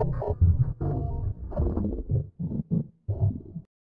Thank you.